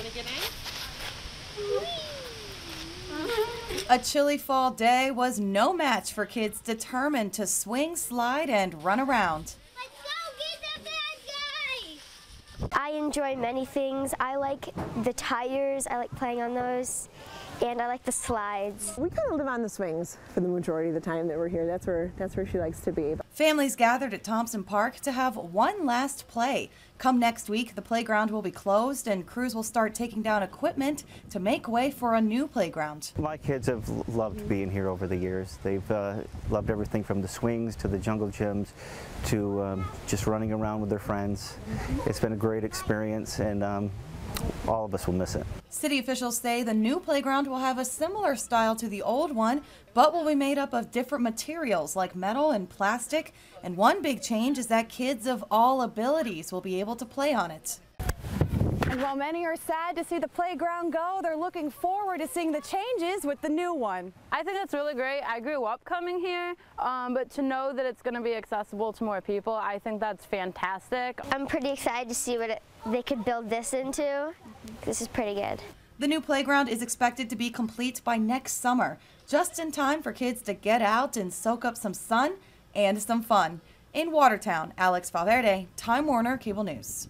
want to get in? A chilly fall day was no match for kids determined to swing, slide, and run around. I enjoy many things. I like the tires, I like playing on those, and I like the slides. We kind of live on the swings for the majority of the time that we're here. That's where that's where she likes to be. Families gathered at Thompson Park to have one last play. Come next week, the playground will be closed and crews will start taking down equipment to make way for a new playground. My kids have loved being here over the years. They've uh, loved everything from the swings to the jungle gyms to um, just running around with their friends. It's been a great experience and um, all of us will miss it. City officials say the new playground will have a similar style to the old one, but will be made up of different materials like metal and plastic. And one big change is that kids of all abilities will be able to play on it. And while many are sad to see the playground go, they're looking forward to seeing the changes with the new one. I think that's really great. I grew up coming here, um, but to know that it's going to be accessible to more people, I think that's fantastic. I'm pretty excited to see what it, they could build this into. This is pretty good. The new playground is expected to be complete by next summer, just in time for kids to get out and soak up some sun and some fun. In Watertown, Alex Valverde, Time Warner Cable News.